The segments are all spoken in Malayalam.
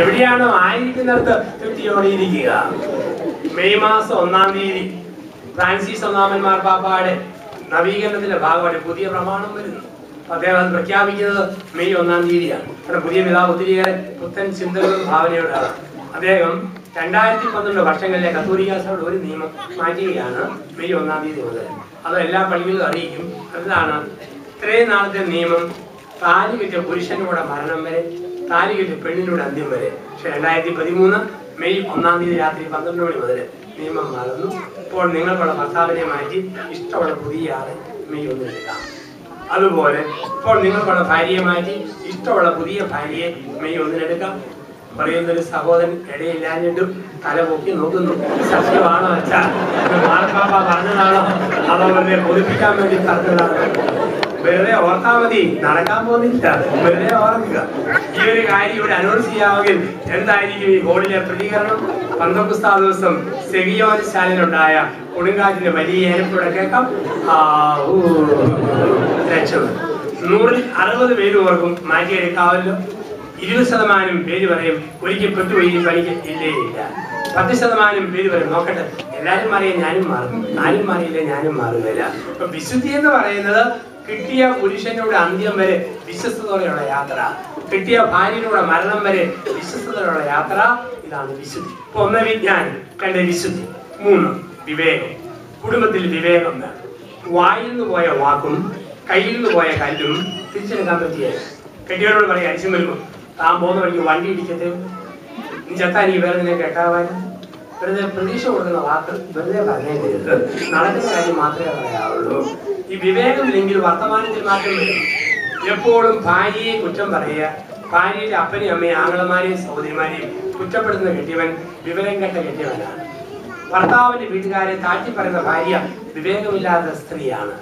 എവിടെയാണോ ആയിരിക്കുന്നിടത്ത് തൃപ്തിയോടെ ഇരിക്കുക മെയ് മാസം ഒന്നാം തീയതി ഫ്രാൻസിസ് ഒന്നാമൻ മാർപ്പാപ്പാടെ നവീകരണത്തിന്റെ ഭാഗമായിട്ട് പുതിയ പ്രമാണം വരുന്നു. അദ്ദേഹം അത് പ്രഖ്യാപിക്കുന്നത് മെയ് ഒന്നാം തീയതിയാണ്. പുതിയ പിതാവ് ഒത്തിരിയേറെ പുത്തൻ ചിന്തകളും ഭാവനയോടാണ് അദ്ദേഹം രണ്ടായിരത്തി പന്ത്രണ്ട് വർഷങ്ങളിലെ കത്തോലിക്ക ഒരു നിയമം മാറ്റുകയാണ് മെയ് ഒന്നാം തീയതി മുതൽ. അത് എല്ലാ പള്ളികളും അറിയിക്കും. അതാണ് ഇത്രയും നാളത്തെ നിയമം താലി കെറ്റ പുരുഷനോടെ മരണം വരെ കെറ്റ പെണ്ണിനോട് അന്ത്യം വരെ. പക്ഷെ രണ്ടായിരത്തി പതിമൂന്ന് മെയ് ഒന്നാം തീയതി രാത്രി പന്ത്രണ്ട് മണി മുതൽ നിയമം മാറുന്നു. ഇപ്പോൾ നിങ്ങൾക്കുള്ള ഭർത്താവിനെ മാറ്റി ഇഷ്ടമുള്ള പുതിയ ആളെ മെയ് ഒന്നിന് എടുക്കാം. അതുപോലെ ഇപ്പോൾ നിങ്ങൾക്കുള്ള ഭാര്യയെ മാറ്റി ഇഷ്ടമുള്ള പുതിയ ഭാര്യയെ മെയ് ഒന്നിനെടുക്കാം പറയുന്നൊരു സഹോദരൻ ഇടയില്ലാഞ്ഞിട്ടും തല പൊക്കി നോക്കുന്നു. സത്യമാണോ അച്ഛാ? മാർപ്പാപ്പ പറഞ്ഞതാണോ? അതോ വെറുതെ വേണ്ടി പറഞ്ഞതാണോ വെറുതെ ഓർത്താ മതി. നടക്കാൻ പോകുന്നില്ല. വെറുതെ ഓർക്കുക. ഈ ഒരു കാര്യം ഇവിടെ അനൗൺസ് ചെയ്യാമെങ്കിൽ എന്തായിരിക്കും ഈ ഹോളിലെ പ്രതികരണം? പന്തക്കുസ്താ ദിവസം സെഗിയോൻ ശാലിനുണ്ടായ കൊടുങ്കാറ്റിന്റെ വലിയ ഏലപ്പൂടെ കേൾക്കാം. രക്ഷപ്പെട്ടു നൂറിൽ അറുപത് പേര് ഓർക്കും മാറ്റിയെടുക്കാവല്ലോ ഇരുപത് ശതമാനം പേര് പറയും ഒരിക്കൽ പെട്ടുപോയി പണിക്ക് ഇല്ലേ ഇല്ല. പത്ത് ശതമാനം പേര് പറയും നോക്കട്ടെ എല്ലാരും മാറിയ ഞാനും മാറും. ആരും മാറിയില്ല ഞാനും മാറുന്നില്ല അപ്പൊ വിശുദ്ധി എന്ന് പറയുന്നത് കിട്ടിയ പുരുഷനോട് അന്ത്യം വരെ വിശ്വസ്തയോടെയുള്ള യാത്ര. കിട്ടിയ ഭാര്യയുടെ മരണം വരെ വിശ്വസ്തയോടെയുള്ള യാത്ര. ഇതാണ് വിശുദ്ധി. ഒന്ന് വിജ്ഞാനം രണ്ട് വിശുദ്ധി മൂന്ന് വിവേകം. കുടുംബത്തിൽ വിവേകം വായിൽ നിന്ന് പോയ വാക്കും കയ്യിൽ നിന്ന് പോയ കല്ലും തിരിച്ചെടുക്കാൻ പറ്റിയ കെട്ടിയോട് പറയാം അരിശം വരുമ്പോൾ താൻ പോകുന്ന വഴിക്ക് വണ്ടി ഇടിക്കത്തെ നീ ചത്താ നീ വേറെ നിന്നെ കേട്ടാവാൻ വെറുതെ പ്രതീക്ഷ കൊടുക്കുന്ന വാക്ക് വെറുതെ പറഞ്ഞേക്കരുത് നടക്കുന്ന കാര്യം മാത്രമേ പറയാവുള്ളൂ. ഈ വിവേകമില്ലെങ്കിൽ വർത്തമാനത്തിൽ മാത്രം എപ്പോഴും ഭാര്യയെ കുറ്റം പറയുക. ഭാര്യയുടെ അപ്പനെയും അമ്മയും ആങ്ങളമാരെയും സഹോദരിമാരെയും കുറ്റപ്പെടുന്ന കെട്ടിയവൻ വിവരം കെട്ട കെട്ടിയവനാണ്. ഭർത്താവിന്റെ വീട്ടുകാരെ താഴ്ത്തി പറയുന്ന ഭാര്യ വിവേകമില്ലാത്ത സ്ത്രീയാണ്.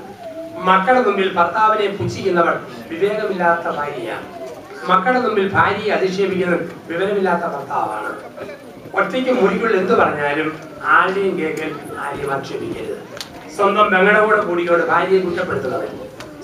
മക്കളുടെ മുമ്പിൽ ഭർത്താവിനെ പുച്ഛിക്കുന്നവൾ വിവേകമില്ലാത്ത ഭാര്യയാണ്. മക്കളുടെ മുമ്പിൽ ഭാര്യയെ അധിക്ഷേപിക്കുന്നത് വിവരമില്ലാത്ത ഭർത്താവാണ്. ഒറ്റയ്ക്ക് മുറിക്കുള്ളിൽ എന്ത് പറഞ്ഞാലും ആരെയും കേൾക്കൽ ആരെയും ആക്ഷേപിക്കരുത്. സ്വന്തം പെങ്ങളുടെ കൂടിയോട് ഭാര്യയെ കുറ്റപ്പെടുത്തുന്നവൻ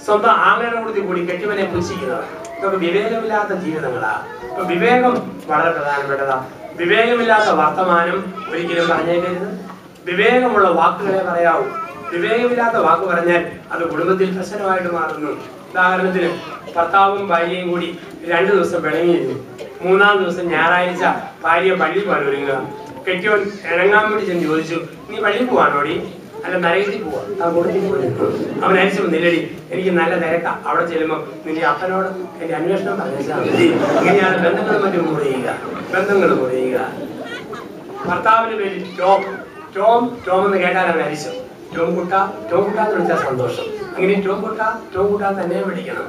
സ്വന്തം ആളുകളോട് കൂടി കൂടി കെട്ടിവനെ പുച്ഛിക്കുന്നവൻ. ഇതൊക്കെ വിവേകമില്ലാത്ത ജീവിതങ്ങളാ. അപ്പൊ വിവേകം വളരെ പ്രധാനപ്പെട്ടതാണ് വിവേകമില്ലാത്ത വർത്തമാനം ഒരിക്കലും പറഞ്ഞേക്കരുത്. വിവേകമുള്ള വാക്കുകളെ പറയാവൂ. വിവേകമില്ലാത്ത വാക്ക് പറഞ്ഞാൽ അത് കുടുംബത്തിൽ പ്രശ്നമായിട്ട് മാറുന്നു. ഉദാഹരണത്തിന് ഭർത്താവും ഭാര്യയും കൂടി രണ്ടു ദിവസം പിണങ്ങിയിരുന്നു. മൂന്നാം ദിവസം ഞായറാഴ്ച ഭാര്യ പള്ളിയിൽ പോകാൻ ഒരുങ്ങുക. കെട്ടിയോൻ ഇണങ്ങാൻ വേണ്ടി ചെന്ന് ചോദിച്ചു നീ പള്ളിയിൽ പോവാണോടി? അല്ല നരകത്തിൽ പോവാ. അവൻ അരിച്ചു നിലടി എനിക്ക് നല്ല തിരക്കാ. അവിടെ ചെല്ലുമ്പോൾ നിന്റെ അപ്പനോട് എന്റെ അന്വേഷണം പറഞ്ഞാൽ ഇങ്ങനെയാണ് ബന്ധങ്ങൾ മറ്റും മുറിയുക ബന്ധങ്ങൾ മുറിയുക ഭർത്താവിന് പേര് ടോം. ടോം ടോം എന്ന് കേട്ടാൽ അവൻ അരിച്ചു. ടോം കുട്ട ടോം കുട്ട വിളിച്ചാൽ സന്തോഷം. അങ്ങനെ ടോം കുട്ട ടോം കുട്ട തന്നെ വിളിക്കണം.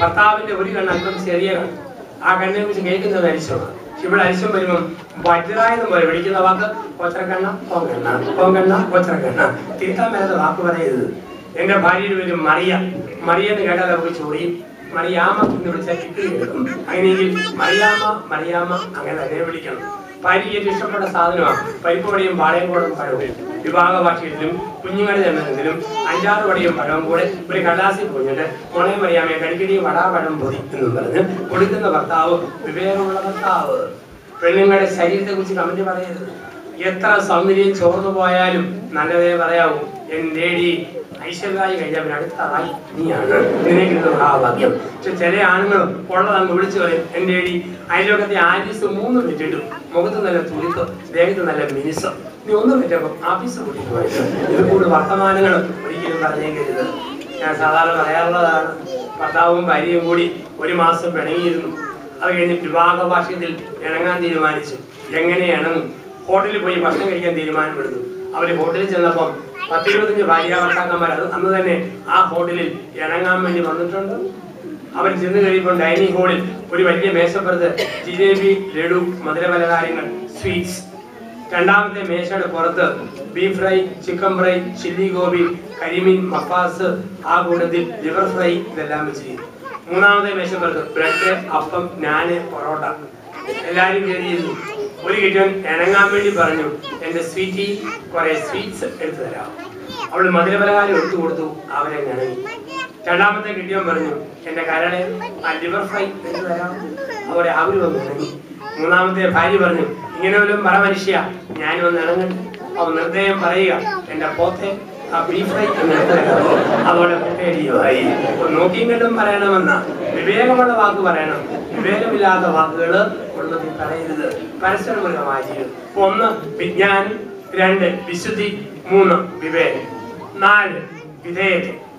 ഭർത്താവിന്റെ ഒരു കണ്ണ് അല്പം ചെറിയ കണ്ണ്. ആ കണ്ണിനെ കുറിച്ച് കേൾക്കുന്നത് അരിശമാണ്. ഇവിടെ അരിശം വരുമ്പം വജ്രായെന്ന് പോലെ വിളിക്കുന്ന വാക്ക് കൊച്ചറക്കണ്ണ പോങ്കണ്ണ പോങ്കണ്ണ കൊച്ചറക്കണ്ണ തിരുത്താൻ മേലത്തെ വാക്ക് പറയരുത്. എന്റെ ഭാര്യയുടെ പേര് മറിയ. മറിയ എന്ന് കേട്ടാൽ അവർക്ക് ചോറിയും മറിയാമ എന്ന് വിളിച്ചാൽ കിട്ടി കിട്ടും അങ്ങനെയെങ്കിൽ മറിയാമ മറിയാമ അങ്ങനെ തന്നെ വിളിക്കണം. ഭാര്യയ്ക്ക് ഇഷ്ടപ്പെട്ട സാധനമാണ്. പരിപ്പുവടയും പാളയംകോടും പഴവും. വിഭാഗ ഭാഷയിലും കുഞ്ഞുങ്ങളുടെ ജന്മദിനത്തിലും അഞ്ചാറ് വടിയും പഴവും കൂടെ ഒരു കടലാസിൽ പൊഞ്ഞിട്ട് മോളെ മറിയാമേ കടിക്കടി വടാപഴം പൊതി എന്ന് പറഞ്ഞ് കൊടുക്കുന്ന ഭർത്താവ് വിവേകമുള്ള ഭർത്താവ്. പെണ്ണുങ്ങളുടെ ശരീരത്തെ കുറിച്ച് കമന്റ് പറയരുത്. എത്ര സൗന്ദര്യം ചോർന്നു പോയാലും നല്ലതേ പറയാവൂ. എന്റെ ഐശ്വര്യായി കഴിഞ്ഞാൽ പിന്നെ ആയി നീയാണ് നിനക്ക് മഹാഭാഗ്യം പക്ഷെ ചില ആണുങ്ങളും ഉള്ളതങ്ങ് വിളിച്ചു പറയും എന്റെ അയലോകത്തെ ആര്യസ് മൂന്ന് വെച്ചിട്ടും മുഖത്ത് നല്ല തുണിത്തം ദേഹത്ത് നല്ല മിനിസം നീ ഒന്നും പറ്റുമ്പോൾ ആഫീസ് പോയത് ഇത് കൂടുതൽ വർത്തമാനങ്ങൾ ഒരിക്കലും പറഞ്ഞേക്കരുത്. ഞാൻ സാധാരണ പറയാറുള്ളതാണ് ഭർത്താവും ഭാര്യയും കൂടി ഒരു മാസം പിണങ്ങിയിരുന്നു. അത് കഴിഞ്ഞ് വിവാഹ ഭാഷയത്തിൽ ഇണങ്ങാൻ തീരുമാനിച്ചു എങ്ങനെ ഇണങ്ങും? ഹോട്ടലിൽ പോയി ഭക്ഷണം കഴിക്കാൻ തീരുമാനമെടുത്തു. അവർ ഹോട്ടലിൽ ചെന്നപ്പം പത്തിരുപത്തഞ്ച് ഭാര്യ ഭർത്താക്കന്മാർ അത് അന്ന് തന്നെ ആ ഹോട്ടലിൽ ഇണങ്ങാൻ വേണ്ടി വന്നിട്ടുണ്ട്. അവർ ചെന്ന് കഴിയുമ്പോൾ ഡൈനിങ് ഹാളിൽ ഒരു വലിയ മേശപ്പുറത്ത് ജിലേബി ലഡു മധുരപലഹാരങ്ങൾ സ്വീറ്റ്സ്. രണ്ടാമത്തെ മേശയുടെ പുറത്ത് beef fry chicken fry chilli gobi കരിമീൻ മപ്പാസ് ആ കൂട്ടത്തിൽ ലിവർ ഫ്രൈ ഇതെല്ലാം വെച്ച് ചെയ്യും മൂന്നാമത്തെ മേശപ്പുറത്ത് ബ്രെഡ് അപ്പം നാന് പൊറോട്ട. എല്ലാവരും കയറിയിരുന്നു ഒരു കിട്ടൻ ഇണങ്ങാൻ വേണ്ടി പറഞ്ഞു എന്റെ സ്വീറ്റി കുറെ സ്വീറ്റ്സ് എടുത്തു തരാം. അവൾ മധുരപലഹാരം എടുത്തു കൊടുത്തു അവരെ ഇണങ്ങി. രണ്ടാമത്തെ കിട്ടിയവൻ പറഞ്ഞു എന്റെ കരളെ ലിവർ ഫ്രൈ അവിടെ വന്നു മൂന്നാമത്തെ ഭാര്യ പറഞ്ഞു ഇങ്ങനെ ഒരു പറ മനുഷ്യ ഞാനും ഒന്ന് ഇണങ്ങട്ടെ അവ നിർദ്ദേശം പറയുക എന്റെ പോത്തെ ആ ബീഫ്. അതോടെ കുട്ടേടിയുമായി നോക്കിയും പറയണമെന്ന. വിവേകമുള്ള വാക്ക് പറയണം. വിവേകമില്ലാത്ത വാക്കുകൾ ഉള്ളത് പറയരുത്. പരസ്പരമൃഗമായ ജീവിതം. ഒന്ന് വിജ്ഞാനം. രണ്ട് വിശുദ്ധി. മൂന്ന് വിവേകം. നാല് വിധേയത്വം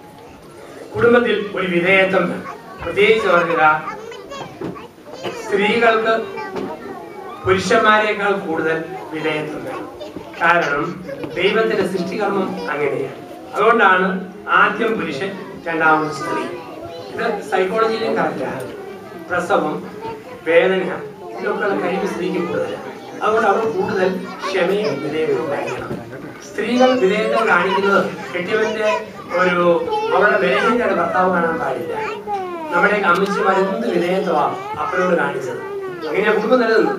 കുടുംബത്തിൽ ഒരു വിധേയത്വം. പ്രത്യേകിച്ച് പറയുക സ്ത്രീകൾക്ക് പുരുഷന്മാരെക്കാൾ കൂടുതൽ വിധേയത്വം കാരണം ദൈവത്തിന്റെ സൃഷ്ടികർമ്മം അങ്ങനെയാണ്. അതുകൊണ്ടാണ് ആദ്യം പുരുഷൻ രണ്ടാമത് സ്ത്രീ. ഇത് സൈക്കോളജിയിലും കറക്റ്റാണ് പ്രസവം വേദന ഇതിനൊക്കെയുള്ള കഴിവ് സ്ത്രീക്ക് കൂടുതലാണ്. അതുകൊണ്ട് അവർ കൂടുതൽ ക്ഷമയും വിധേയവും സ്ത്രീകൾ വിധേയത്വം കാണിക്കുന്നത് കെട്ടിയവന്റെ ഒരു അവരുടെ ബലഹീനയുടെ ഭർത്താവ് കാണാൻ പാടില്ല. നമ്മുടെ അമ്മച്ചിമാർ എന്ത് വിധേയത്വമാണ് അപ്പനോട് കാണിച്ചത്. അങ്ങനെ കുടുംബം നിലനിന്നു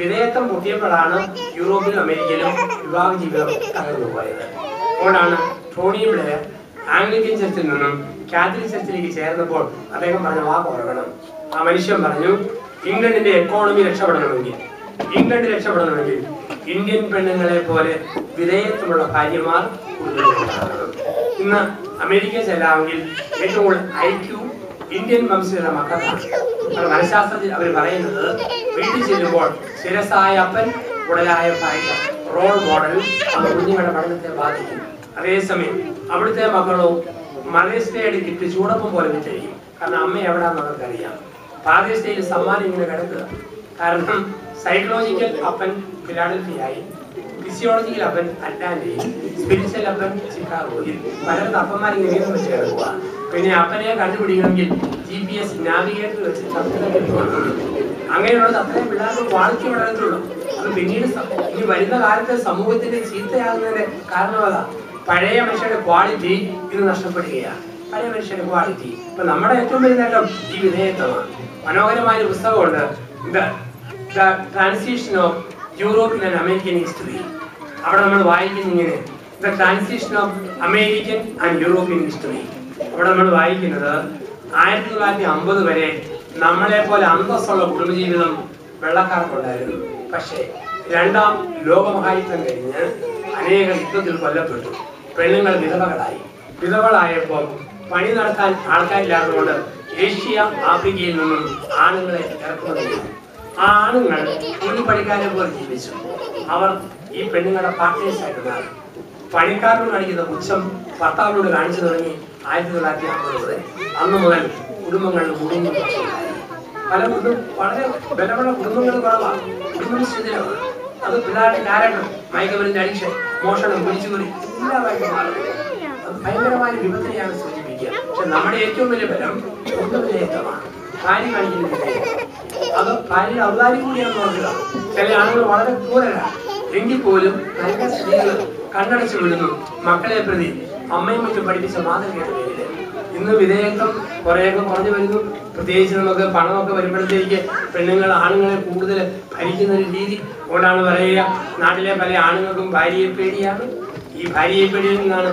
വിധേയത്വം പൊട്ടിയപ്പോഴാണ് യൂറോപ്പിലും അമേരിക്കയിലും വിവാഹ ജീവിതം തകർന്നു പോയത്. അതുകൊണ്ടാണ് ടോണി ബ്ലെയർ ആംഗ്ലിക്കൻ ചർച്ചിൽ നിന്നും കാത്തലിക് ചർച്ചിലേക്ക് ചേർന്നപ്പോൾ അദ്ദേഹം പറഞ്ഞ വാക്ക് ഓർക്കണം. ആ മനുഷ്യൻ പറഞ്ഞു ഇംഗ്ലണ്ടിന്റെ എക്കോണമി രക്ഷപ്പെടണമെങ്കിൽ ഇംഗ്ലണ്ട് രക്ഷപ്പെടണമെങ്കിൽ ഇന്ത്യൻ പെണ്ണുങ്ങളെ പോലെ വിധേയത്വമുള്ള ഭാര്യമാർ കൂടുതലുണ്ടാകണം ഇന്ന് അമേരിക്കയിൽ ചെല്ലാമെങ്കിൽ ഏറ്റവും കൂടുതൽ ഐക്യു ഇന്ത്യൻ വംശജരുടെ മക്കൾക്കാണ് മനഃശാസ്ത്രത്തിൽ അവർ പറയുന്നത് വീട്ടിൽ ചെല്ലുമ്പോൾ ശിരസായ അപ്പൻ ഉടലായ ഭാര്യ റോൾ മോഡൽ അത് കുഞ്ഞുങ്ങളുടെ പഠനത്തെ ബാധിക്കും. അതേസമയം അവിടുത്തെ മക്കളോ മലേഷ്യയുടെ കിറ്റ് ചൂടപ്പം പോലെ വിറ്റഴിക്കും. കാരണം അമ്മ എവിടാന്ന് അവർക്കറിയാം. ഡേയിൽ സമ്മാനം ഇങ്ങനെ കിടക്കുക. കാരണം സൈക്കോളജിക്കൽ അപ്പൻ ഫിലാഡൽഫിയായി ഫിസിയോളജിക്കൽ അവൻ അറ്റ്ലാന്റയിൽ സ്പിരിച്വൽ അവൻ ചിക്കാഗോയിൽ അപ്പന്മാരിങ്ങനെ വീതം വെച്ച് കിടക്കുക പിന്നെ അപ്പനെ കണ്ടുപിടിക്കണമെങ്കിൽ ജി പി എസ് നാവിഗേറ്റർ വെച്ച്. അങ്ങനെയുള്ളത് അത്രയും പിള്ളേർക്ക് ക്വാളിറ്റി വളരത്തുള്ളൂ അത് പിന്നീട് ഇനി വരുന്ന കാലത്ത് സമൂഹത്തിന്റെ ചീത്തയാകുന്നതിന്റെ കാരണം അതാ. പഴയ മനുഷ്യരുടെ ക്വാളിറ്റി ഇത് നഷ്ടപ്പെടുകയാണ് പഴയ മനുഷ്യരുടെ ക്വാളിറ്റി ഇപ്പൊ നമ്മുടെ ഏറ്റവും വലിയ നേട്ടം ഈ വിധേയത്വമാണ്. മനോഹരമായ പുസ്തകമുണ്ട്. The transition of and American history. അവിടെ നമ്മൾ വായിക്കുന്ന ഇങ്ങനെ the transition of American and European history അവിടെ നമ്മൾ വായിക്കുന്നത് ആയിരത്തി തൊള്ളായിരത്തി അമ്പത് വരെ നമ്മളെ പോലെ അന്തസ്സുള്ള കുടുംബജീവിതം വെള്ളക്കാർക്കുണ്ടായിരുന്നു. പക്ഷേ രണ്ടാം ലോകമഹായുദ്ധം കഴിഞ്ഞ് അനേക യുദ്ധത്തിൽ കൊല്ലപ്പെട്ടു. പെണ്ണുങ്ങൾ വിധവകളായി. വിധവകളായപ്പോൾ പണി നടത്താൻ ആൾക്കാരില്ലാത്തതുകൊണ്ട് ഏഷ്യ ആഫ്രിക്കയിൽ നിന്നും ആണുങ്ങളെ ഇറക്കുമതി ആണുങ്ങൾ കൂലിപ്പണിക്കാരെ പോലെ ജീവിച്ചു. അവർ ഈ പെണ്ണുങ്ങളുടെ പാർട്ടേഴ്സ് ആയിട്ട് മാറി. പണിക്കാരോട് കാണിക്കുന്ന പുച്ഛം ഭർത്താവിനോട് കാണിച്ചു തുടങ്ങി ആയിരത്തി തൊള്ളായിരത്തി അമ്പത് അന്ന് മുതൽ കുടുംബങ്ങളിൽ മുടിഞ്ഞു പല വളരെ ബലമുള്ള കുടുംബങ്ങൾ കുറവാണ് അത് പിള്ളേരുടെ കാരണം മയക്കമരുന്ന് അഡിക്ഷൻ മോഷണം പിടിച്ചു എല്ലാമായിട്ട് മാറും അത് ഭയങ്കരമായ വിപത്തിനെയാണ് സൂചിപ്പിക്കുക. പക്ഷെ നമ്മുടെ ഏറ്റവും വലിയ ബലം കുടുംബവിധേയത്വമാണ് കാര്യം കാണിക്കുന്ന അത് ഭാര്യയുടെ അവതാരി കൂടിയാണെന്ന് പറഞ്ഞത് ചില ആളുകൾ വളരെ ക്രൂരരാണ് എങ്കിൽ പോലും നല്ല സ്ത്രീകൾ കണ്ണടച്ചു വിടുന്നു മക്കളെ പ്രതി. അമ്മയും മറ്റും പഠിപ്പിച്ച മാതൃകയുടെ പേരിൽ. ഇന്ന് വിധേയത്വം കുറേയൊക്കെ കുറഞ്ഞു വരുന്നു. പ്രത്യേകിച്ച് നമുക്ക് പണമൊക്കെ വരുമ്പോഴത്തേക്ക് പെണ്ണുങ്ങൾ ആണുങ്ങളെ കൂടുതൽ ഭരിക്കുന്ന ഒരു രീതി. അതുകൊണ്ടാണ് പറയുക നാട്ടിലെ പല ആണുങ്ങൾക്കും ഭാര്യയെ പേടിയാണ്. ഈ ഭാര്യയെ പേടിയിൽ നിന്നാണ്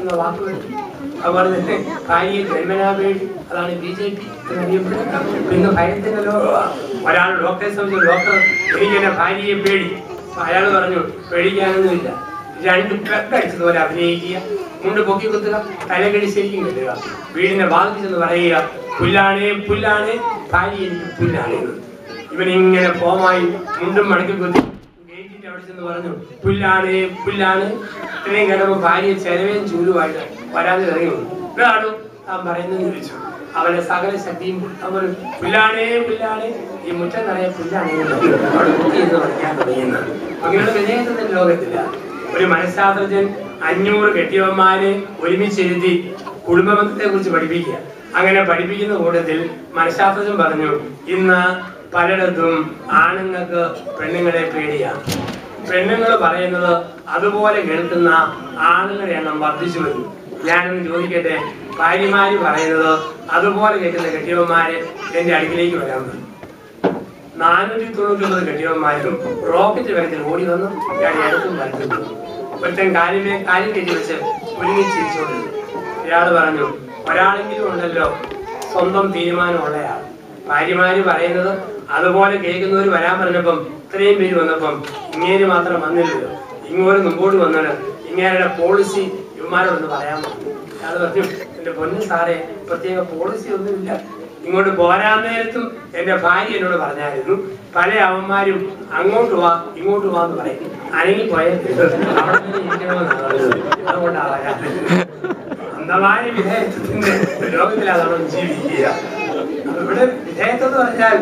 എന്ന വാക്ക് വരുന്നത്. അതുപോലെ തന്നെ ഭാര്യയെ ജന്മനാ പേടി അതാണ് ബി ജെ പി എന്നറിയപ്പെടുന്നത് ഇന്ന് ഭയത്തിന്റെ ഒരാൾ ഡോക്ടറെ സംബന്ധിച്ച് ഡോക്ടർ എനിക്കെന്നെ ഭാര്യയെ പേടി. അയാൾ പറഞ്ഞു പേടിക്കാനൊന്നുമില്ല. രണ്ട് അടിച്ചതുപോലെ അഭിനയിക്കുക. മുണ്ട് പൊക്കി കുത്തുക. തലകടി ശരിക്കും കിട്ടുക. വീടിനെ ബാധിച്ചെന്ന് ചെന്ന് പറയുക പുല്ലാണേ പുല്ലാണേ. ഭാര്യ എനിക്ക് പുല്ലാണേ. ഇവനിങ്ങനെ ഫോമായി മുണ്ടും മടക്കി കുത്തി ഗേറ്റിന്റെ പറഞ്ഞു. പുല്ലാണ് പുല്ലാണ് ഇത്രയും കിടന്ന് ഭാര്യ ചെലവേം ചൂലുമായിട്ട് വരാതെ ഇറങ്ങി വന്നു ഇതാണോ താൻ പറയുന്നത് ചോദിച്ചു അവന്റെ സകല ശക്തിയും അവർ പുല്ലാണേ പുല്ലാണേ ഈ മുറ്റം നിറയെ പുല്ലാണേ. അവിടെ കുത്തി എന്ന് പഠിക്കാൻ തുടങ്ങിയെന്ന് അങ്ങനെയുള്ള വിജയത്തിന്റെ ലോകത്തില്ല. ഒരു മനഃശാസ്ത്രജ്ഞൻ അഞ്ഞൂറ് കെട്ടിയവന്മാരെ ഒരുമിച്ചിരുത്തി കുടുംബബന്ധത്തെ കുറിച്ച് പഠിപ്പിക്കുക. അങ്ങനെ പഠിപ്പിക്കുന്ന കൂട്ടത്തിൽ മനഃശാസ്ത്രജ്ഞൻ പറഞ്ഞു ഇന്ന് പലയിടത്തും ആണുങ്ങൾക്ക് പെണ്ണുങ്ങളെ പേടിയാണ് പെണ്ണുങ്ങൾ പറയുന്നത് അതുപോലെ കേൾക്കുന്ന ആണുങ്ങളുടെ എണ്ണം വർദ്ധിച്ചു വരുന്നു ഞാനൊന്ന് ചോദിക്കട്ടെ? ഭാര്യമാര് പറയുന്നത് അതുപോലെ കേൾക്കുന്ന കെട്ടിയവന്മാര് എന്റെ അടുക്കിലേക്ക് വരാൻ നാനൂറ്റി തൊണ്ണൂറ്റി ഒമ്പത് കെട്ടിയവന്മാരും റോക്കറ്റ് വേഗത്തിൽ ഓടി വന്നു ഞാൻ അടുത്തും വരച്ചു ഒരുത്തൻ കാര്യമേ കാര്യം കെട്ടി വെച്ച് ഒരുങ്ങി ചിരിച്ചോണ്ടിരുന്നു പറഞ്ഞു ഒരാളെങ്കിലും ഉണ്ടല്ലോ. സ്വന്തം തീരുമാനമുള്ളയാൾ ഭാര്യമാര് പറയുന്നത് അതുപോലെ കേൾക്കുന്നവർ വരാൻ പറഞ്ഞപ്പം ഇത്രയും പേര് വന്നപ്പം ഇങ്ങനെ മാത്രം വന്നില്ലല്ലോ. ഇങ്ങോട്ട് മുമ്പോട്ട് വന്നാണ് ഇങ്ങനെ പോളിസി ഇവന്മാരോടൊന്ന് പറയാൻ പറഞ്ഞു. അയാൾ പറഞ്ഞു എന്റെ പൊന്നു സാറേ പ്രത്യേക പോളിസി ഒന്നുമില്ല. ഇങ്ങോട്ട് പോരാൻ നേരത്തും എന്റെ ഭാര്യ എന്നോട് പറഞ്ഞായിരുന്നു. പല അവന്മാരും അങ്ങോട്ട് വാ ഇങ്ങോട്ട് വാ എന്ന് പറയും. അനങ്ങി പോയാൽ. അന്ധമായ വിധേയത്വത്തിന്റെ ലോകത്തിലാണ് ജീവിക്കുക. ഇവിടെ വിധേയത്വം എന്ന് പറഞ്ഞാൽ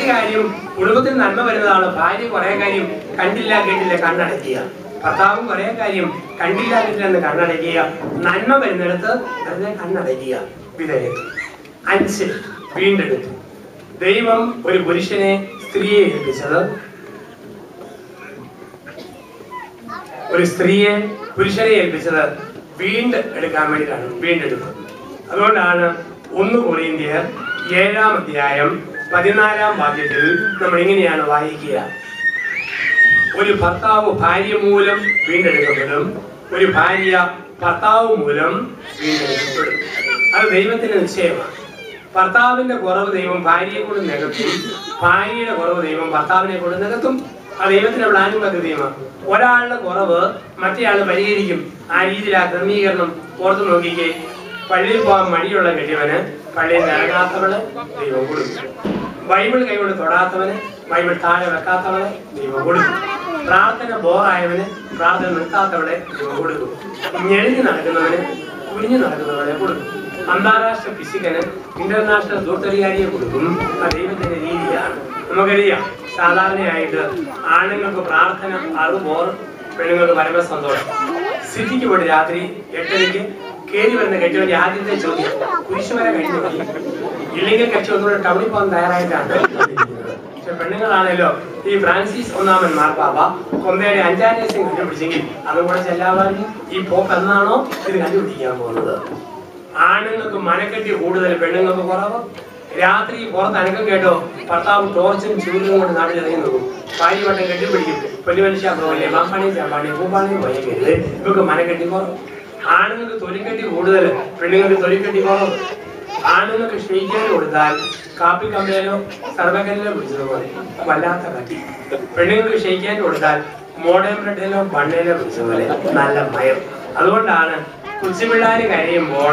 ഒത്തിരി കാര്യം കുടുംബത്തിന് നന്മ വരുന്നതാണ്. ഭാര്യ കുറെ കാര്യം കണ്ടില്ല കേട്ടില്ല കണ്ണടയ്ക്കുക. ഭർത്താവും കുറെ കാര്യം കണ്ടില്ല കേട്ടില്ല എന്ന് കണ്ണടയ്ക്കുക. നന്മ വരുന്നിടത്ത് അതിനെ കണ്ണടയ്ക്കുക. വിധേയത്വം അഞ്ച് വീണ്ടെടുത്തു. ദൈവം ഒരു പുരുഷനെ സ്ത്രീയെ ഏൽപ്പിച്ചത്. ഒരു സ്ത്രീയെ പുരുഷനെ ഏൽപ്പിച്ചത് വീണ്ട് എടുക്കാൻ വേണ്ടിയിട്ടാണ്. വീണ്ടെടുപ്പ് അതുകൊണ്ടാണ് ഒന്ന് കൊറിയന്ത്യർ ഏഴാം അധ്യായം പതിനാലാം വാക്യത്തിൽ നമ്മൾ ഇങ്ങനെയാണ് വായിക്കുക. ഒരു ഭർത്താവ് ഭാര്യ മൂലം വീണ്ടെടുക്കപ്പെടും. ഒരു ഭാര്യ ഭർത്താവ് മൂലം വീണ്ടെടുക്കപ്പെടും. അത് ദൈവത്തിന്റെ നിശ്ചയമാണ്. ഭർത്താവിന്റെ കുറവ് ദൈവം ഭാര്യയെ കൊണ്ട് നികത്തും. ഭാര്യയുടെ കുറവ് ദൈവം ഭർത്താവിനെ കൊണ്ട് നികത്തും. ആ ദൈവത്തിന്റെ പ്ലാനും പദ്ധതിയുമാണ് ഒരാളുടെ കുറവ് മറ്റേയാൾ പരിഹരിക്കും. ആ രീതിയിൽ ആ ക്രമീകരണം ഓർത്ത് നോക്കിക്കേ. പള്ളിയിൽ പോകാൻ മടിയുള്ള കെട്ടിയവന് പള്ളിയിൽ നിറങ്ങാത്തവൾ ദൈവം കൊടുക്കും. ബൈബിൾ കൈകൊണ്ട് തൊടാത്തവന് ബൈബിൾ താഴെ വെക്കാത്തവന് ദൈവം കൊടുക്കും. പ്രാർത്ഥന ബോറായവന് പ്രാർത്ഥന നിർത്താത്തവളെ ദൈവം കൊടുക്കും. ഞെളിഞ്ഞു നടക്കുന്നവന് കുനിഞ്ഞു നടക്കുന്നവളെ കൊടുക്കും. അന്താരാഷ്ട്ര ഫിസിക്കന് ഇന്റർനാഷണൽ ദൂർത്തധികാരിയെ കൊടുക്കും. ആ ദൈവത്തിന്റെ രീതിയാണ്. നമുക്കറിയാം സാധാരണയായിട്ട് ആണുങ്ങൾക്ക് പ്രാർത്ഥന അത് ബോർ പെണ്ണുങ്ങൾക്ക് പരമ സന്തോഷം സിറ്റിക്ക് പോയിട്ട് രാത്രി എട്ടരയ്ക്ക് കയറി വരുന്ന കെട്ടിയവന്റെ ആദ്യത്തെ ചോദ്യം കുരിശ് കഴിഞ്ഞു ഇല്ലെങ്കിൽ കക്ഷി ഒന്നുകൂടെ ടൗണിൽ പോകാൻ തയ്യാറായിട്ടാണ്. പക്ഷെ പെണ്ണുങ്ങളാണല്ലോ ഈ ഫ്രാൻസിസ് ഒന്നാമൻ മാർപ്പാപ്പ കൊമ്പയുടെ അഞ്ചാം ദിവസം കണ്ടുപിടിച്ചെങ്കിൽ അതുകൂടെ ചെല്ലാവാൻ ഈ പോക്ക് എന്നാണോ ഇത് കണ്ടുപിടിക്കാൻ പോകുന്നത്? ആണുങ്ങൾക്ക് മനക്കെട്ടി കൂടുതൽ പെണ്ണുങ്ങൾക്ക് കുറവ്. രാത്രി പുറത്ത് അനക്കം കേട്ടോ ഭർത്താവ് ടോർച്ചും ചൂരും കൊണ്ട് നാട്ടിൽ ഇറങ്ങി നോക്കും ഭാര്യ വട്ടം കെട്ടിപ്പിടിക്കും. പെണ്ണു മനുഷ്യ പോകല്ലേ മാപ്പാണി ചാപ്പാണി പൂപ്പാണി പോയെങ്കിൽ ഇവർക്ക് മനക്കെട്ടി കുറവ്. ആണുങ്ങൾക്ക് തൊലിക്കെട്ടി കൂടുതൽ പെണ്ണുങ്ങൾക്ക് തൊലിക്കെട്ടി കുറവ്. ആണുങ്ങൾക്ക് ക്ഷയിക്കാൻ കൊടുത്താൽ കാപ്പി കമ്പനിയിലോ സർവകലിലോ പിടിച്ചതുപോലെ വല്ലാത്ത കട്ടി പെണ്ണുങ്ങൾക്ക് ക്ഷയിക്കാൻ കൊടുത്താൽ മോഡേൺ ബ്രെഡിലോ ബണ്ണയിലോ പിടിച്ചതുപോലെ നല്ല ഭയം. അതുകൊണ്ടാണ് കൊച്ചുപിള്ളാര് കരയുമ്പോൾ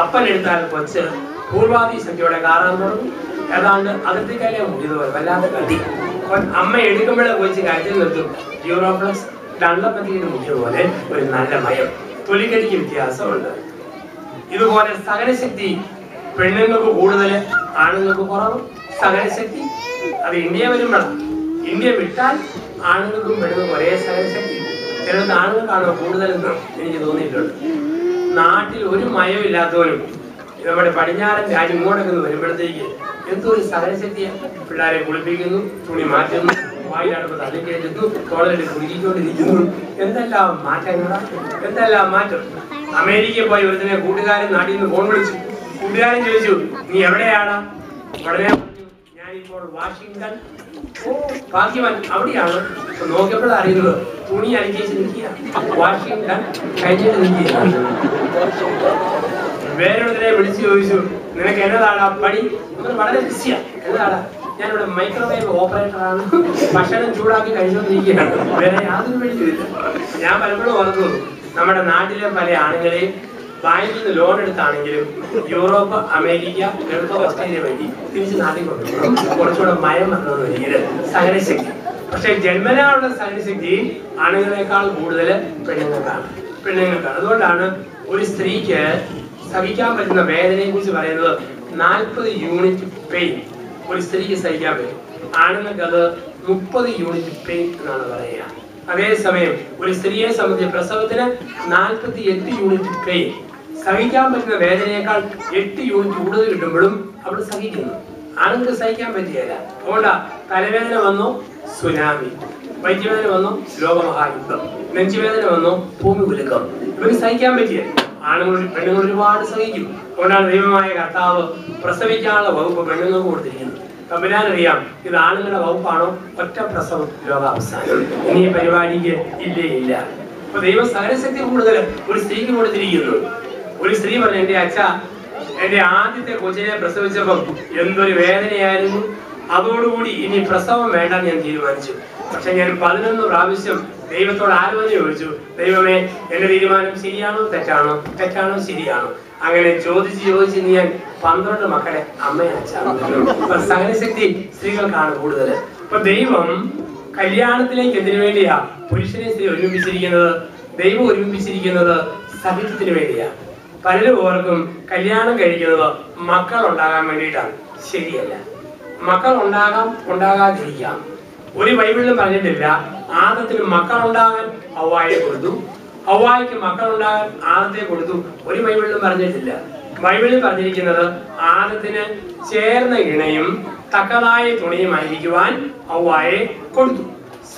അപ്പൻ എടുത്താൽ കൊച്ച് പൂർവാദി സംഖ്യയോടെ കാറാൻ തുടങ്ങും. ഏതാണ്ട് അതിർത്തിക്കല്ലേ മുടിയതുപോലെ വല്ലാത്ത കട്ടി അമ്മ എടുക്കുമ്പോഴേ കൊച്ച് കരച്ചിൽ നിർത്തും. യൂറോപ്ലസ് ഡള്ളപ്പത്തിയുടെ മുടിയതുപോലെ ഒരു നല്ല ഭയം. തൊലിക്കടിക്ക് വ്യത്യാസമുണ്ട്. ഇതുപോലെ സഹനശക്തി പെണ്ണുങ്ങൾക്ക് കൂടുതൽ ആണുങ്ങൾക്ക് കുറവ് സഹനശക്തി. അത് ഇന്ത്യ വരുമ്പോഴാണ് ഇന്ത്യ വിട്ടാൽ ആണുങ്ങൾക്കും പെണ്ണുങ്ങൾക്കും ഒരേ സഹനശക്തി. ചിലത് ആണുങ്ങൾക്കാണോ കൂടുതലെന്ന് എനിക്ക് തോന്നിയിട്ടുണ്ട്. നാട്ടിൽ ഒരു മയമില്ലാത്തവരും നമ്മുടെ പടിഞ്ഞാറൻ രാജ്യം ഇങ്ങോട്ടൊക്കെ വരുമ്പോഴത്തേക്ക് എന്തോ ഒരു സഹനശക്തിയാണ് പിള്ളേരെ കുളിപ്പിക്കുന്നു തുണി മാറ്റുന്നു എന്തെല്ലാം മാറ്റങ്ങളാ? എന്തെല്ലാം മാറ്റം? അമേരിക്കയിൽ പോയി ഒരുത്തിനെ കൂട്ടുകാരൻ നാട്ടിൽ നിന്ന് ഫോൺ വിളിച്ചു. കൂട്ടുകാരൻ ചോദിച്ചു നീ എവിടെയാണ്? ഉടനെ പറഞ്ഞു, ഇപ്പോൾ വാഷിങ്ടൺ. ഓ ഭാഗ്യവാൻ അവിടെയാണ്. നോക്കിയപ്പോൾ അറിയുന്നത് തുണി അലക്കേച്ച് നിൽക്കുക വാഷിങ്ടൺ കഴിഞ്ഞിട്ട് നിൽക്കുക വേറൊരുത്തരെ വിളിച്ചു ചോദിച്ചു നിനക്ക് എന്നതാടാ പണി? വളരെ ബിസിയാ എന്നതാടാ? ഞാനിവിടെ മൈക്രോവേവ് ഓപ്പറേറ്ററാണ് ഭക്ഷണം ചൂടാക്കി കഴിച്ചുകൊണ്ടിരിക്കുകയാണ് വേറെ യാതൊരു വഴിയുമില്ല. ഞാൻ പലപ്പോഴും ഓർക്കുന്നു നമ്മുടെ നാട്ടിലെ പല ആണുങ്ങളെയും ബാങ്കിൽ നിന്ന് ലോൺ എടുത്താണെങ്കിലും യൂറോപ്പ് അമേരിക്ക ഗൾഫ് ഓസ്ട്രേലിയ വഴി തിരിച്ച് നാട്ടിൽ കൊണ്ടുപോകണം. കുറച്ചുകൂടെ മയം വന്നത് രീതിയിൽ സഹനശക്തി. പക്ഷെ ജന്മനായുള്ള സഹനശക്തി ആണുങ്ങളെക്കാൾ കൂടുതൽ പെണ്ണുങ്ങൾക്കാണ്. പെണ്ണുങ്ങൾക്കാണ്. അതുകൊണ്ടാണ് ഒരു സ്ത്രീക്ക് സഹിക്കാൻ പറ്റുന്ന വേദനയെ കുറിച്ച് പറയുന്നത് നാൽപ്പത് യൂണിറ്റ് പെയിൻ ഒരു സ്ത്രീക്ക് സഹിക്കാൻ പറ്റും. ആണുങ്ങൾക്ക് അത് മുപ്പത് യൂണിറ്റ് പെയിൻ എന്നാണ് പറയുക. അതേസമയം ഒരു സ്ത്രീയെ സംബന്ധിച്ച് പ്രസവത്തിന് നാൽപ്പത്തി എട്ട് യൂണിറ്റ് പെയിൻ സഹിക്കാൻ പറ്റുന്ന വേദനയേക്കാൾ എട്ട് യൂണിറ്റ് കൂടുതൽ കിട്ടുമ്പോഴും അവൾ സഹിക്കുന്നു. ആണുങ്ങൾക്ക് സഹിക്കാൻ പറ്റിയല്ല അതുകൊണ്ടാ തലവേദന വന്നു സുനാമി. വൈദ്യവേദന വന്നു ലോകമഹായുദ്ധം നെഞ്ചുവേദന വന്നു ഭൂമി കുലുക്കം ഇവർക്ക് സഹിക്കാൻ പറ്റിയ ആണുങ്ങൾ പെണ്ണുങ്ങൾ ഒരുപാട് സഹിക്കും. അതുകൊണ്ടാണ് ദൈവമായ കർത്താവ് പ്രസവിക്കാനുള്ള വകുപ്പ് പെണ്ണുങ്ങൾക്ക് കൊടുത്തിരിക്കുന്നത്. തമ്പുരാനറിയാം ഇത് ആണുങ്ങളുടെ വകുപ്പാണോ? ഒറ്റ പ്രസവം ലോകാവസാനം. ഇനി പരിപാടിക്ക് ഇല്ലേ ഇല്ല. അപ്പൊ ദൈവം സഹനശക്തി കൂടുതൽ ഒരു സ്ത്രീക്ക് കൊടുത്തിരിക്കുന്നു. ഒരു സ്ത്രീ പറഞ്ഞു എന്റെ അച്ഛ എന്റെ ആദ്യത്തെ കൊച്ചിനെ പ്രസവിച്ചപ്പം എന്തൊരു വേദനയായിരുന്നു. അതോടുകൂടി ഇനി പ്രസവം വേണ്ട ഞാൻ തീരുമാനിച്ചു. പക്ഷെ ഞാൻ പതിനൊന്ന് പ്രാവശ്യം ദൈവത്തോട് ആലോചന ചോദിച്ചു. ദൈവമേ എന്റെ തീരുമാനം ശരിയാണോ തെറ്റാണോ? തെറ്റാണോ ശരിയാണോ? അങ്ങനെ ചോദിച്ച് ചോദിച്ച് ഞാൻ പന്ത്രണ്ട് മക്കളെ അമ്മയച്ചാണ് സഹനശക്തി സ്ത്രീകൾക്കാണ് കൂടുതൽ അപ്പൊ ദൈവം കല്യാണത്തിലേക്ക് എന്തിനു വേണ്ടിയാ പുരുഷനെ സ്ത്രീ ഒരുമിപ്പിച്ചിരിക്കുന്നത്? ദൈവം ഒരുമിപ്പിച്ചിരിക്കുന്നത് സഹിതത്തിന് വേണ്ടിയാ. പലരും കല്യാണം കഴിക്കുന്നത് മക്കൾ ഉണ്ടാകാൻ വേണ്ടിയിട്ടാണ്. ശരിയല്ല. മക്കൾ ഉണ്ടാകാം ഉണ്ടാകാതിരിക്കാം. ഒരു ബൈബിളിലും പറഞ്ഞിട്ടില്ല ആദത്തിന് മക്കൾ ഉണ്ടാകാൻ ഹവായെ കൊടുത്തു. ഹവായിക്ക് മക്കൾ ഉണ്ടാകാൻ ആദത്തെ കൊടുത്തു. ഒരു ബൈബിളിലും പറഞ്ഞിട്ടില്ല. ബൈബിളിൽ പറഞ്ഞിരിക്കുന്നത് ആദത്തിന് ചേർന്ന ഇണയും തക്കതായ തുണിയുമായിരിക്കുവാൻ ഹവായെ കൊടുത്തു.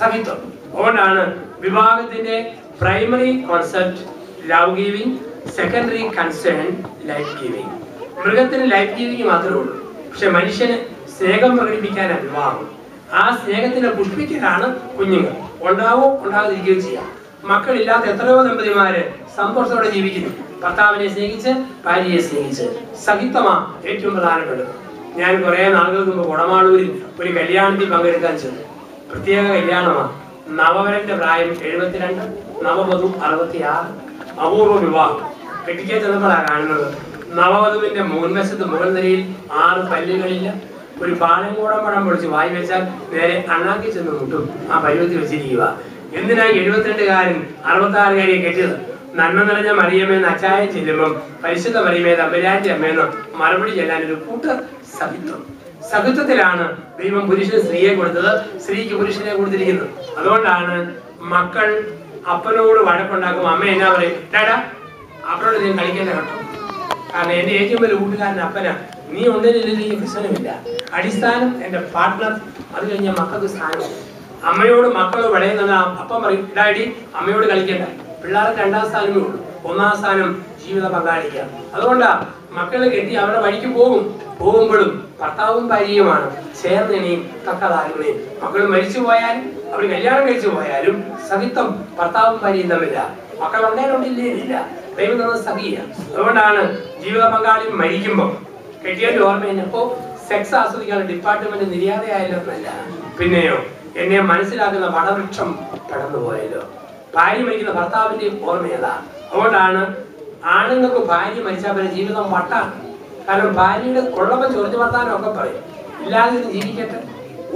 സഹിത്വം അതുകൊണ്ടാണ് വിവാഹത്തിന്റെ primary concept love giving secondary concern life giving മൃഗത്തിന് ലൈഫ് ഗീവിങ് മാത്രമേ ഉള്ളൂ. പക്ഷെ മനുഷ്യന് സ്നേഹം പ്രകടിപ്പിക്കാനാണ് വിവാഹം ആ സ്നേഹത്തിനെ പുഷ്പിക്കലാണ് കുഞ്ഞുങ്ങൾ. ഉണ്ടാവോ ഉണ്ടാകാതിരിക്കുകയോ ചെയ്യാം. മക്കളില്ലാത്ത എത്രയോ ദമ്പതിമാര് സന്തോഷത്തോടെ ജീവിക്കുന്നു. ഭർത്താവിനെ സ്നേഹിച്ച് ഭാര്യയെ സ്നേഹിച്ച്. സഹിത്തമാ ഏറ്റവും പ്രധാനപ്പെട്ടത്. ഞാൻ കുറെ നാളുകൾക്ക് മുമ്പ് കുടമാളൂരിൽ ഒരു കല്യാണത്തിൽ പങ്കെടുക്കാൻ ചെന്നു. പ്രത്യേക കല്യാണമാണ് നവവരന്റെ പ്രായം എഴുപത്തിരണ്ട് നവവധു അറുപത്തിയാറ്. അപൂർവ വിവാഹം കെട്ടിക്കാൻ ചെന്നപ്പോഴാണ് കാണുന്നത്. നവവധുവിന്റെ മുൻവശത്ത് മുകൾ നിരയിൽ ആറ് പല്ലുകളില്ല. ഒരു പാലം കൂടം പഴം പൊളിച്ച് വായി വെച്ചാൽ നേരെ അണ്ണാക്കി ചെന്ന് മുട്ടും. ആ പരുവത്തിൽ വെച്ചിരിക്കുക. എന്തിനാ എഴുപത്തിരണ്ടുകാരൻ അറുപത്താറുകാരിയെ കെട്ടിയത്? നന്മ നിറഞ്ഞ മറിയമ്മേന്ന് അച്ചായ ചെല്ലുമ്പം പരിശുദ്ധ മറിയമേ തമ്പുരാന്റെ അമ്മയെന്ന് മറുപടി ചെല്ലാൻ ഒരു കൂട്ട സഹിത്വം സഹിത്വത്തിലാണ് ദൈവം പുരുഷന് സ്ത്രീയെ കൊടുത്തത്. സ്ത്രീക്ക് പുരുഷനെ കൊടുത്തിരിക്കുന്നത്. അതുകൊണ്ടാണ് മക്കൾ അപ്പനോട് വഴക്കുണ്ടാക്കും. അമ്മ എന്നാ പറയും? ഡാടാ അവരോട് ഞാൻ കളിക്കേണ്ട കേട്ടോ. കാരണം എന്റെ ഏറ്റവും വലിയ കൂട്ടുകാരൻ അപ്പനാ. നീ ഉണ്ടെങ്കിൽ ഈ പ്രശ്നമില്ല. അടിസ്ഥാനം എന്റെ പാർട്ട്ണർ അത് കഴിഞ്ഞ മക്കൾക്ക് സ്ഥാനം അമ്മയോട് മക്കൾ വിളയുന്നത് അപ്പൻ പറയും ഡാഡി അമ്മയോട് കളിക്കേണ്ട. പിള്ളേർക്ക് രണ്ടാം സ്ഥാനമേ ഉള്ളൂ. ഒന്നാം സ്ഥാനം ജീവിത പങ്കാളിക്കുക അതുകൊണ്ടാ മക്കളെ കെട്ടി അവരുടെ വഴിക്ക് പോകും. പോകുമ്പോഴും ഭർത്താവും ഭാര്യയുമാണ്. ചേർന്നിനെയും തക്കതാകുന്നേയും മക്കൾ മരിച്ചു പോയാലും അവർ കല്യാണം കഴിച്ചു പോയാലും സഹിത്വം ഭർത്താവും ഭാര്യയും തമ്മില്ല മക്കൾ ഉണ്ടായാലുണ്ടില്ലേ ഇല്ല. ദൈവം തന്നെ സഹിയ അതുകൊണ്ടാണ് ജീവിത പങ്കാളി മരിക്കുമ്പോൾ കെട്ടിയതിന്റെ ഓർമ്മ അപ്പോ സെക്സ് ആസ്വദിക്കാനുള്ള ഡിപ്പാർട്ട്മെന്റ് നിര്യാതയായല്ലോ എന്നല്ല. പിന്നെയോ എന്നെ മനസ്സിലാക്കുന്ന വടവൃക്ഷം കടന്നു പോയല്ലോ. ഭാര്യ മരിക്കുന്ന ഭർത്താവിന്റെ ഓർമ്മയതാ അതുകൊണ്ടാണ് ആണുങ്ങൾക്ക് ഭാര്യ മരിച്ചാൽ പിന്നെ ജീവിതം വട്ടാണ്. കാരണം ഭാര്യയുടെ കൊള്ളപ്പം ചൊറിഞ്ഞു വർത്താനം ഒക്കെ പറയും. ഇല്ലാതെ ഇത് ജീവിക്കട്ടെ.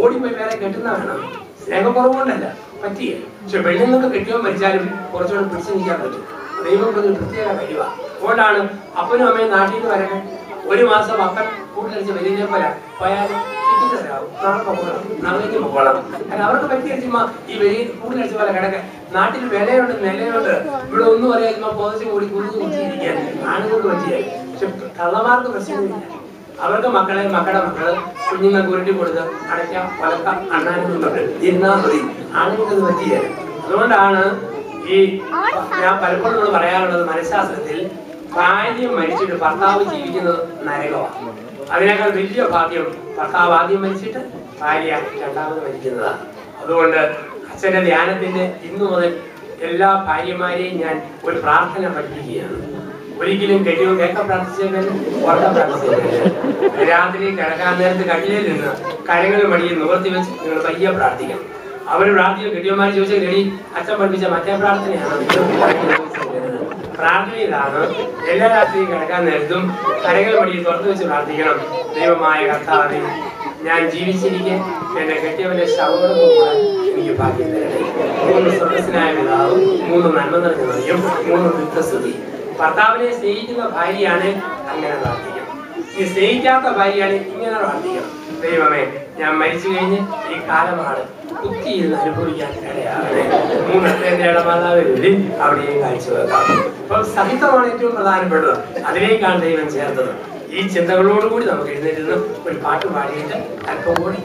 ഓടിപ്പോയി വേറെ കെട്ടുന്ന വേണം. സ്നേഹക്കുറവുകൊണ്ടല്ല പറ്റിയേ. പക്ഷെ പെണ്ണുങ്ങൾക്ക് കെട്ടിയോ മരിച്ചാലും കുറച്ചുകൂടെ പിടിച്ചു നിൽക്കാൻ പറ്റും. ദൈവം ഒരു പ്രത്യേക കഴിവാ അതുകൊണ്ടാണ് അപ്പനും അമ്മയും നാട്ടിൽ നിന്ന് വരട്ടെ. ഒരു മാസം അപ്പൻ കൂട്ടിലടിച്ച് വലിയ പോലെ പോയാലും അവർക്ക് പറ്റിയ ഈ വലിയ കൂട്ടിലടിച്ച പോലെ കിടക്ക. നാട്ടിൽ വിലയുണ്ട് നിലയുണ്ട് ഇവിടെ ഒന്നും അറിയാൻ ചുമ്മാ കൂടി കുത്തിയിരിക്കാൻ ആണുങ്ങൾക്ക് പറ്റിയ പക്ഷെ കള്ളമാർക്ക് പ്രശ്നമില്ല. അവർക്ക് മക്കളെ മക്കളുടെ മക്കൾ കുഞ്ഞുങ്ങൾക്ക് ഉരുട്ടി കൊടുത്ത് അടയ്ക്കാം വളക്ക അണ്ണാനും മതി. ആണുങ്ങൾക്ക് അത് അതുകൊണ്ടാണ് ഈ ഞാൻ പലപ്പോഴും നമ്മൾ പറയാറുള്ളത് മനഃശാസ്ത്രത്തിൽ ഭാര്യ മരിച്ചിട്ട് ഭർത്താവ് ജീവിക്കുന്നത് നരകമാണ്. അതിനേക്കാൾ വലിയ ഭാഗ്യം ഭർത്താവ് ആദ്യം മരിച്ചിട്ട് ഭാര്യ രണ്ടാമത് മരിക്കുന്നതാണ്. അതുകൊണ്ട് അച്ഛന്റെ ധ്യാനത്തിന്റെ ഇന്നു മുതൽ എല്ലാ ഭാര്യമാരെയും ഞാൻ ഒരു പ്രാർത്ഥന പഠിപ്പിക്കുകയാണ്. ഒരിക്കലും കഴിയോ കേൾക്ക പ്രാർത്ഥിച്ചേക്കാൻ ഉറക്കം പ്രാർത്ഥിച്ചേക്കാൻ രാത്രി കിടക്കാൻ നേരത്ത് കട്ടിലിൽ നിന്ന് കരങ്ങൾ മടിയിൽ നിവർത്തി വെച്ച് നിങ്ങൾ പയ്യെ പ്രാർത്ഥിക്കണം അവർ പ്രാർത്ഥിക്കും കെട്ടിയന്മാർ ചോദിച്ചാൽ റെഡി അച്ഛൻ പഠിപ്പിച്ച മറ്റേ പ്രാർത്ഥനയാണ്. പ്രാർത്ഥന ഇതാണ് എല്ലാ രാത്രിയും കിടക്കാൻ നേരത്തും കരകൾ മടിയിൽ തുറന്നു വെച്ച് പ്രാർത്ഥിക്കണം. ദൈവമായ കർത്താവെ ഞാൻ ജീവിച്ചിരിക്കെ എന്റെ കെട്ടിയവന്റെ ശവങ്ങളും എനിക്ക് ഭാഗ്യം തരണേ. മൂന്ന് സ്വർഗസ്സനായ പിതാവും മൂന്ന് നന്മ നിറഞ്ഞ മൂന്ന് ദുഃഖസ്തുതി ഭർത്താവിനെ സ്നേഹിക്കുന്ന ഭാര്യയാണ് അങ്ങനെ പ്രാർത്ഥിക്കണം ഈ സ്നേഹിക്കാത്ത ഭാര്യയാണ് ഇങ്ങനെ പ്രാർത്ഥിക്കണം ദൈവമേ ഞാൻ മരിച്ചു കഴിഞ്ഞ് ഈ കാലമാണ് കുത്തിയിരുന്ന് അനുഭവിക്കാൻ ഇടയാണ് മൂന്നത്തെ വരും. അവിടെയും കാഴ്ചവെക്കാം അപ്പം സഹിതമാണ് ഏറ്റവും പ്രധാനപ്പെട്ടത്. അതിലേക്കാണ് ദൈവം ചേർത്തത്. ഈ ചിന്തകളോടുകൂടി നമുക്ക് എഴുന്നേറ്റ് നിന്ന് ഒരു പാട്ട് പാടിയിട്ട് അല്പം കൂടി.